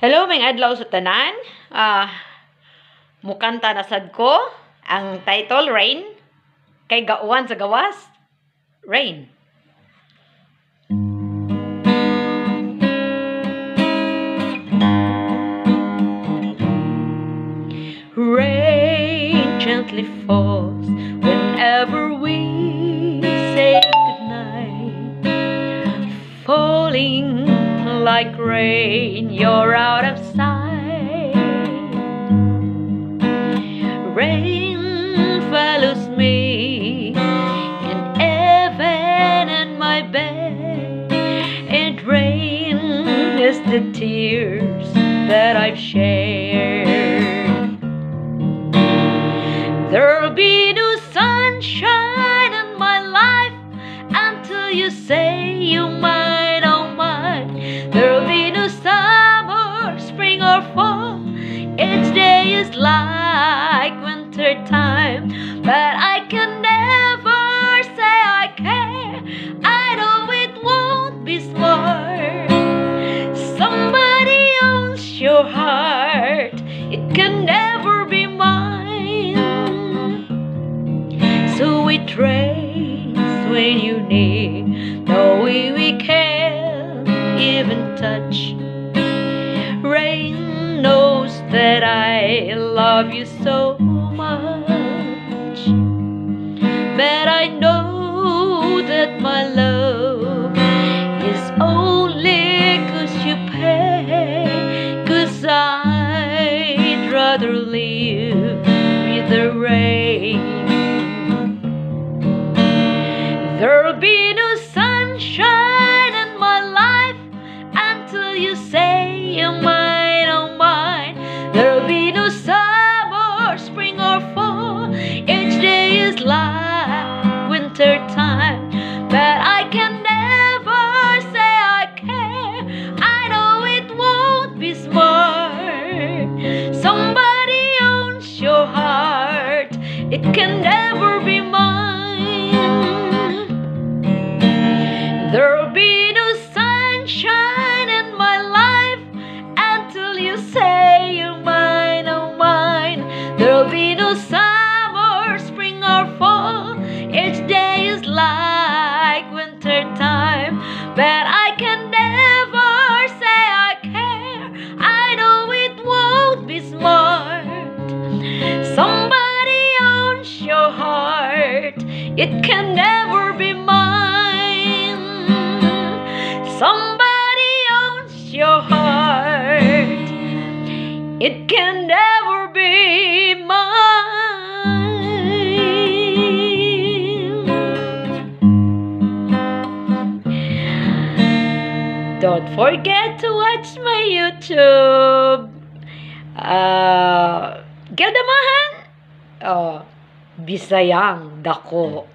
Hello, may adlaw sa tanan. Ah, mukanta na ko. Ang title Rain kay gauwan sa gawas. Rain. Rain gently falls whenever we like rain, you're out of sight. Rain follows me in heaven and my bed, and rain is the tears that I've shared. There'll be no sunshine in my life until you say you might, won't be smart. Somebody owns your heart, it can never be mine. So it rains when you need, no way we can even touch. Rain knows that I love you so much, but I know that my love the rain. There'll be it can never be mine. There'll be no sunshine in my life until you say you're mine, oh mine. There'll be no summer, spring, or fall. Each day is like winter time, but I it can never be mine. Somebody owns your heart, it can never be mine. Don't forget to watch my YouTube. Uh, Gilda Majan? Oh, Bisayang Dako.